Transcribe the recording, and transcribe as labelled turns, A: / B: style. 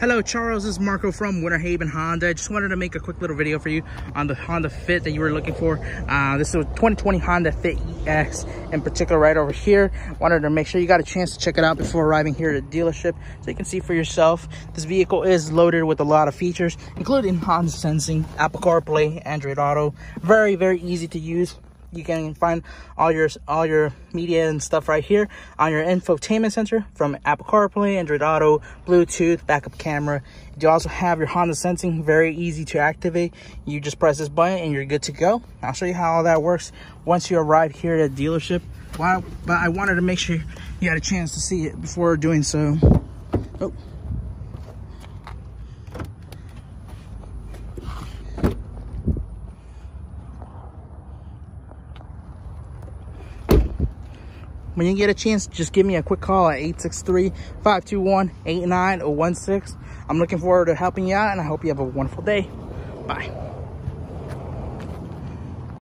A: Hello Charles, this is Marco from Winter Haven Honda. I just wanted to make a quick little video for you on the Honda Fit that you were looking for. Uh, this is a 2020 Honda Fit EX in particular right over here. Wanted to make sure you got a chance to check it out before arriving here at the dealership so you can see for yourself. This vehicle is loaded with a lot of features, including Honda Sensing, Apple CarPlay, Android Auto. Very, very easy to use you can find all your all your media and stuff right here on your infotainment center from Apple CarPlay, Android Auto, Bluetooth, backup camera. You also have your Honda Sensing, very easy to activate. You just press this button and you're good to go. I'll show you how all that works once you arrive here at the dealership. Well, but I wanted to make sure you had a chance to see it before doing so. Oh. When you get a chance, just give me a quick call at 863-521-8916. I'm looking forward to helping you out, and I hope you have a wonderful day. Bye.